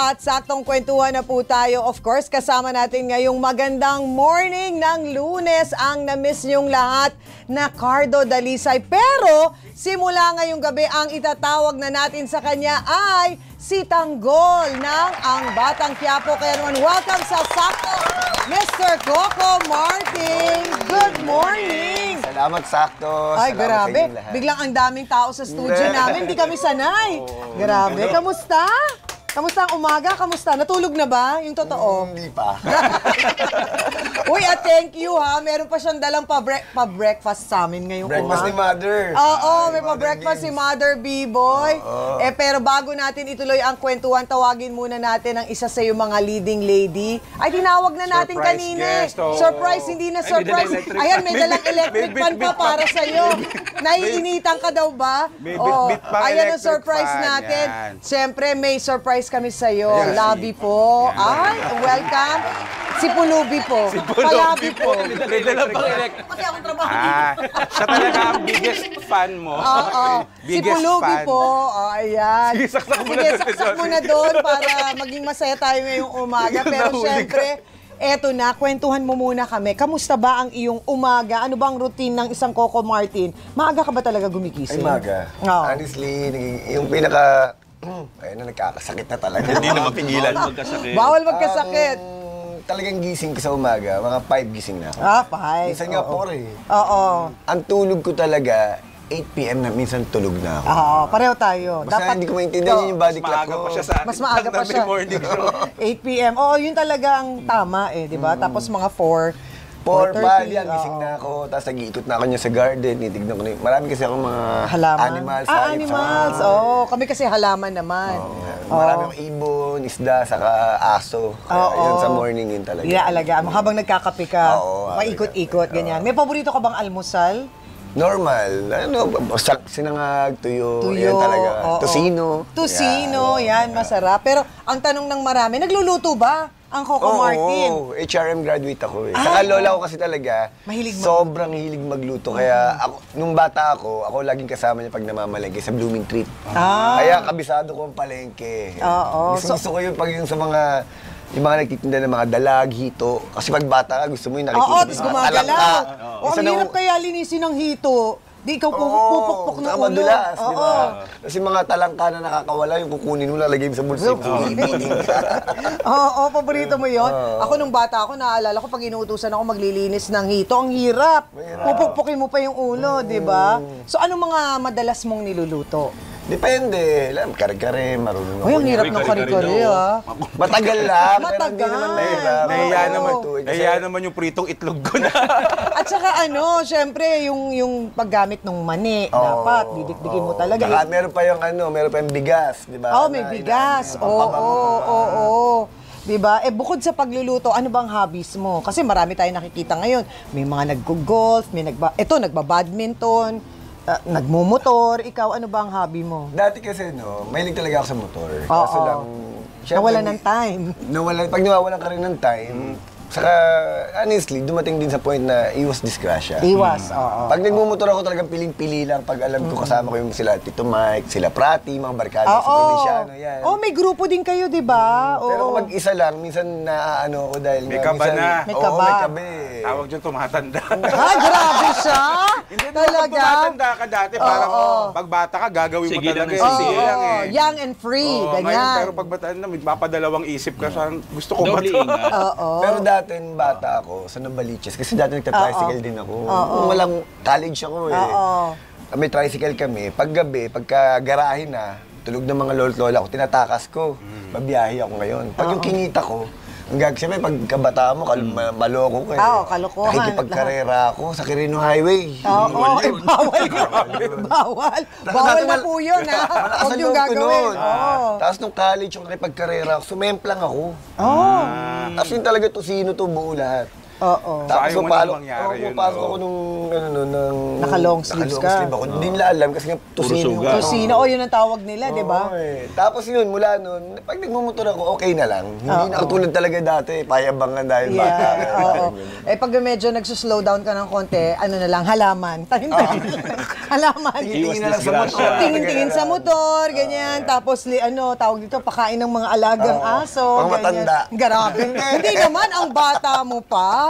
at saktong kwentuhan na po tayo. Of course, kasama natin ngayong magandang morning ng lunes ang na-miss niyong lahat na Cardo Dalisay. Pero simula ngayong gabi, ang itatawag na natin sa kanya ay si Tanggol ng Ang Batang Quiapo. Kaya naman, welcome sa sakto, Mr. Coco Martin. Good morning! Salamat, sakto. Ay, Salamat grabe. Biglang ang daming tao sa studio namin. Hindi kami sanay. Grabe. Kamusta? Kamusta ang umaga? Kamusta? Natulog na ba? Yung totoo? Hindi pa. Uy, at thank you ha. Meron pa siyang dalang pa-bre- pa-breakfast sa amin ngayong Breakfast ni. Mother. Oo, Ay, may Mother pa-breakfast si. Mother B-Boy. Eh, pero bago natin ituloy ang kwentuhan, tawagin muna natin ang isa sa yung mga leading lady. Ay, tinawag na natin Surprise kanina. eh. guest, oo. Surprise, hindi na Ay, may surprise. electric Ayan, may May dalang bit- electric may fan bit- pa bit para pa. sa'yo. Naiinitan ka daw ba? May Oo. bit-bit pang Ayan ang surprise fan, natin. yan. Siyempre, may surprise kami sa'yo. Ayan, Labi si- po. Ay, welcome. Si Pulubi po. Si Palabi po. Dala pang electric. Pati akong trabaho. Ah, siya talaga ang biggest fan mo. Oo. Si Biggest Pulubi fan. po. Oh, ayan. Sige, saksak mo na Sige, doon. saksak mo na doon para maging masaya tayo ngayong umaga. Pero syempre, eto na, kwentuhan mo muna kami. Kamusta ba ang iyong umaga? Ano ba ang routine ng isang Coco Martin? Maaga ka ba talaga Ay, gumigising? Maga. Oo. Honestly, naging- yung pinaka... Ayun na, nagkakasakit na talaga. Hindi na mapigilan. Bawal magkasakit. Ang talagang gising ko sa umaga, mga 5 gising na ako. ah, five. Minsan nga Oo. 4 eh. Oo. Ang tulog ko talaga, 8 p.m. na minsan tulog na ako. Oo, pareho tayo. Basta hindi ko maintindihan yun yung body clock Maaga ko. pa siya sa akin. Mas maaga pa siya. morning show. 8 p.m. Oo, yun talaga ang tama eh, di ba? Tapos mga 4. 4 pa, 4:30, yan, gising na ako. Tapos nag-iikot na ako niya sa garden. Titignan ko na yun. Marami kasi akong mga Halaman. animals. Ah, hayop animals. Oo, kami kasi halaman naman. Oo. Marami akong ibon, isda, saka aso. Kaya Oo. yun sa morning yun talaga. Inaalagaan mo habang nagkakape ka. Oo, paikot-ikot, ganyan. May paborito ka bang almusal? Normal. Ano, sinangag, tuyo. Tuyo. Yan talaga. oo. Tosino. Tosino, yan, masarap. Pero ang tanong ng marami, nagluluto ba ang Coco Oo, Martin? oo. HRM graduate ako eh. Ay, Saka lola ko kasi talaga, Mahilig mag- sobrang hilig magluto. Kaya ako, nung bata ako, ako laging kasama niya pag namamalengke sa Blooming Treat. Ah. Kaya kabisado ko ang palengke. Oo. Gusto, So- gusto ko yun pag yung sa mga yung mga nagtitinda ng mga dalag, hito. Kasi pag bata ka, gusto mo yung nakikita. Oo, mo tapos yung mga gumagalaw. O, Isa ang na- hirap kaya linisin ng hito. Di ikaw pu- Oo, pupukpok ng ulo. madulas, di Oo. ba? Kasi mga talangka na nakakawala, yung kukunin mo, lalagay mo sa bulsa. Kukunin ka. Oo, paborito mo yon. Ako nung bata ako, naaalala ko pag inuutusan ako maglilinis ng hito, ang hirap. Pupukpukin mo pa yung ulo, di ba? So, ano mga madalas mong niluluto? Depende. Alam, kare-kare, marunong Uy, ang hirap ng kare-kare, ah. Matagal lang. pero Matagal. hindi naman mahirap. Nahiya naman. Eh, Nahiya naman yung pritong itlog ko na. At saka ano, syempre, yung, yung paggamit ng mani, dapat, didikdikin mo talaga. Saka meron pa yung ano, meron pa yung bigas, di ba? Oo, may bigas. Oo, oo, pampabango, oo, oo. Diba? Eh, bukod sa pagluluto, ano bang hobbies mo? Kasi marami tayong nakikita ngayon. May mga nag-golf, may nagba... Ito, nagba-badminton, ah, nagmumotor. Ikaw, ano ba ang hobby mo? Dati kasi, no, mahilig talaga ako sa motor. Oo. Kaso lang, syempre, Nawalan ng time. Nawalan, pag nawawalan ka rin ng time, saka, honestly, dumating din sa point na iwas disgrasya. Iwas, oo. Pag nagmumotor ako talagang piling-pili lang pag alam ko kasama ko yung sila Tito Mike, sila Prati, mga barkada sa probinsyano, yan. Oh, may grupo din kayo, di ba? Pero Oo. kung mag-isa lang, minsan naaano ako dahil May nga, kaba minsan, na. May Oo, kaba. may kabe. Tawag dyan tumatanda. Ah, grabe siya? Hindi naman pag Talaga? tumatanda ka dati, parang pag bata ka, gagawin mo Sige talaga. lang, eh. Oo, Sige lang eh. young and free, Oo, ngayon, ganyan. pero pag bata na, may papadalawang isip ka, saan gusto ko ba Doble to? ingat. Oo. Pero dati, nung bata ako, sa Nambaliches, kasi dati nagta-tricycle din ako. Nung walang college ako eh. Oo. May tricycle kami. Pag gabi, pagka garahe na, tulog ng mga lolo't lola ko, tinatakas ko. Babiyahe ako ngayon. Pag yung kinita ko, ang gag, siyempre, pag kabata mo, kal- ma- maloko ka eh. Oo, kalokohan. Nakikipagkarera ako sa Quirino Highway. Oo, eh, bawal yun. bawal. Bawal na po yun, ha? Malakas Huwag yung gagawin. Oo. Tapos nung college, yung nakipagkarera ako, sumemplang ako. Oo. Tapos yun talaga to, sino to buo lahat. Oo. Sa ayaw mo nang mangyari oo, yun, pumapasok oo. ako nung, ano, nung, nang... Naka-long sleeves naka-long ka. sleeve ako. Hindi nila alam kasi nga tusino. sugat. ako. Tusina, o yun ang tawag nila, di ba? Oo, eh. Tapos yun, mula nun, pag nagmumotor ako, okay na lang. Hindi na katulad talaga dati, payabang nga dahil bata. Yeah, oo. Eh pag medyo nagsuslow down ka ng konti, ano na lang, halaman. Tanim-tanim. halaman. Tingin-tingin na lang sa disgrasya. motor. Tingin-tingin sa motor, ganyan. Tapos, li, ano, tawag dito, pakain ng mga alagang Oo. aso. Ganyan. matanda. Grabe. Hindi naman, ang bata mo pa.